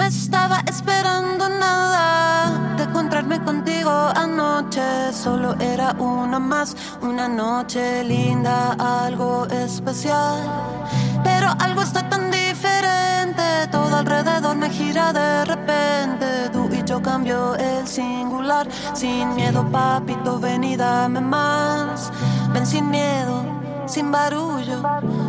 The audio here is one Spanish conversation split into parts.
estaba esperando nada de encontrarme contigo anoche. Solo era una más, una noche linda, algo especial. Pero algo está tan diferente, todo alrededor me gira de repente. Tú y yo cambio el singular, sin miedo, papito, ven y dame más. Ven sin miedo, sin barullo.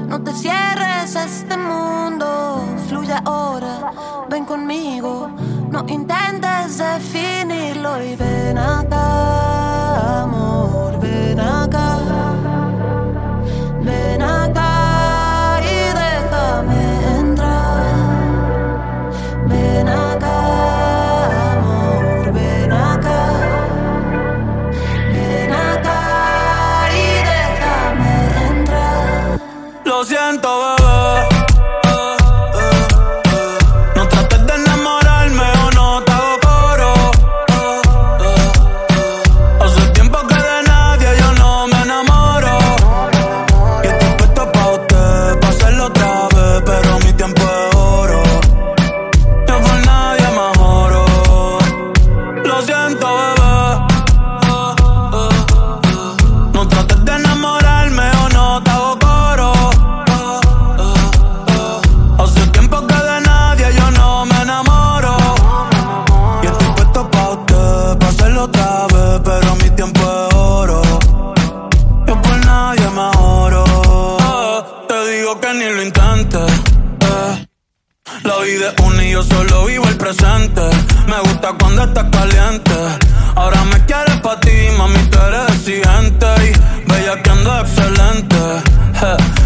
No te cierres a este mundo, fluye ahora, ven conmigo. No intentes definirlo y ven acá, amor, ven acá. Siento, bebé. Me gusta cuando estás caliente. Ahora me quieres pa' ti, mami, tú eres exigente. Y bella que ando excelente.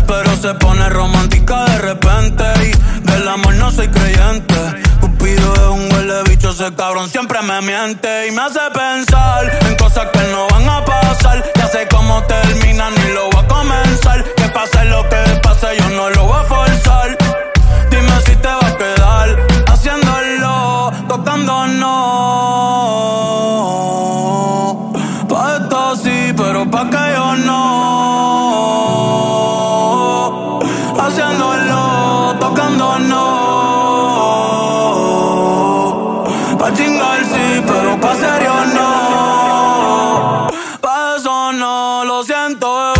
Pero se pone romántica de repente. Y del amor no soy creyente. Cupido es un huele bicho, ese cabrón siempre me miente. Y me hace pensar en cosas que no van a pasar. Ya sé cómo termina, ni lo voy a comenzar. Que pase lo que pase, yo no lo voy a no, lo siento,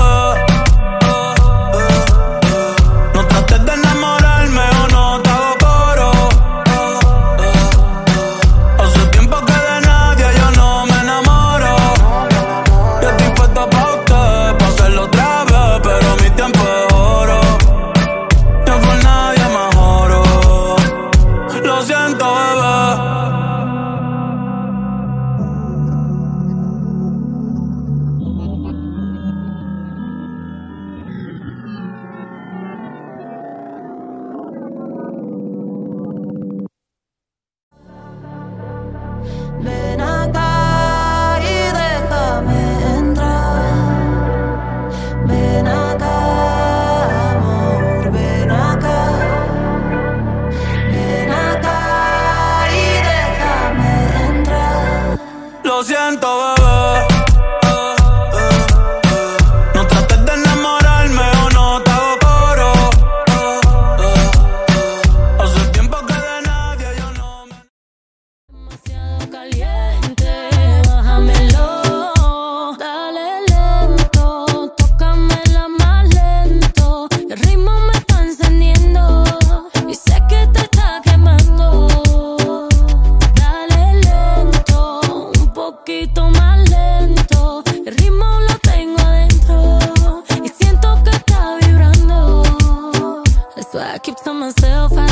I keep to myself. I